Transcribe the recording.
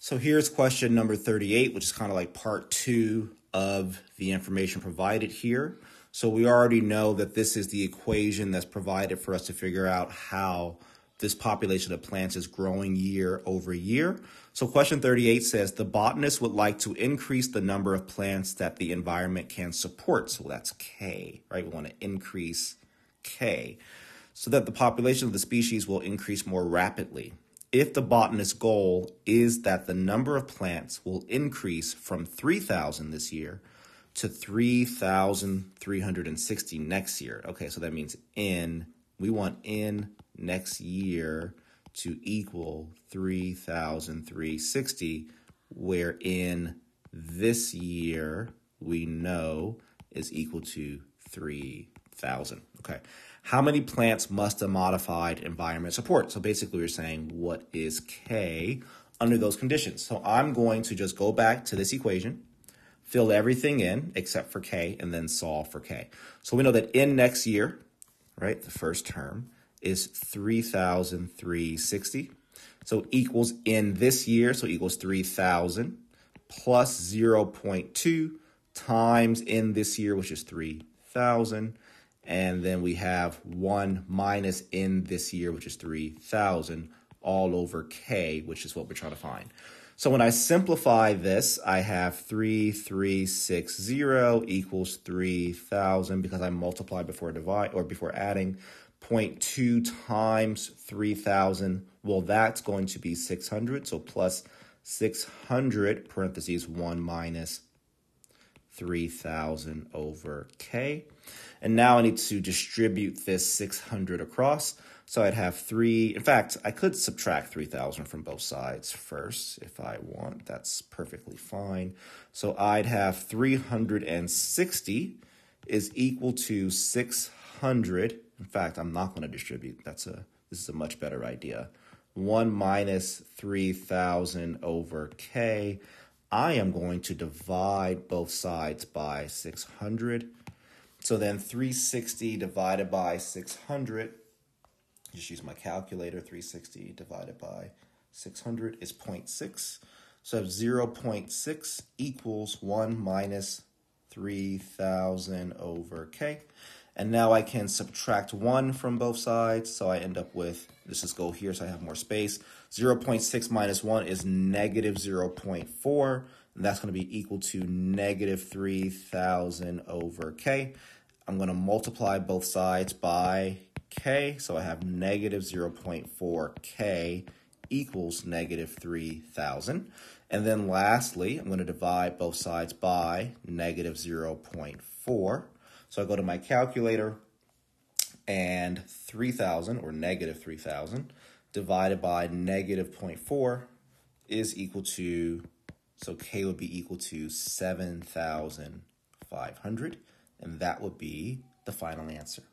So here's question number 38, which is kind of like part two of the information provided here. So we already know that this is the equation that's provided for us to figure out how this population of plants is growing year over year. So question 38 says the botanist would like to increase the number of plants that the environment can support. So that's K, right? We want to increase K so that the population of the species will increase more rapidly. If the botanist's goal is that the number of plants will increase from 3,000 this year to 3,360 next year. Okay, so that means in, we want in next year to equal 3,360, where in this year we know is equal to 3,000. Okay, how many plants must a modified environment support? So basically, we're saying what is K under those conditions. So I'm going to just go back to this equation, fill everything in except for K, and then solve for K. So we know that in next year, right, the first term, is 3,360. So equals in this year, so equals 3,000 plus 0.2 times in this year, which is 3,000. And then we have 1 minus n this year, which is 3,000, all over k, which is what we're trying to find. So when I simplify this, I have 3360 equals 3000 because I multiply before divide or before adding 0.2 times 3000. Well, that's going to be 600. So plus 600 parentheses 1 minus 3000 over k. And now I need to distribute this 600 across. So I'd have three, in fact, I could subtract 3,000 from both sides first if I want. That's perfectly fine. So I'd have 360 is equal to 600. In fact, I'm not going to distribute. That's a, this is a much better idea. 1 minus 3,000 over k. I am going to divide both sides by 600. So then 360 divided by 600 just use my calculator, 360 divided by 600 is 0.6. So 0.6 equals 1 minus 3,000 over k. And now I can subtract 1 from both sides. So I end up with, let's just go here so I have more space. 0.6 minus 1 is negative 0.4. And that's going to be equal to negative 3,000 over k. I'm going to multiply both sides by k, so I have negative 0.4k equals negative 3,000. And then lastly, I'm going to divide both sides by negative 0.4. So I go to my calculator and 3,000 or negative 3,000 divided by negative 0.4 is equal to, so k would be equal to 7,500. And that would be the final answer.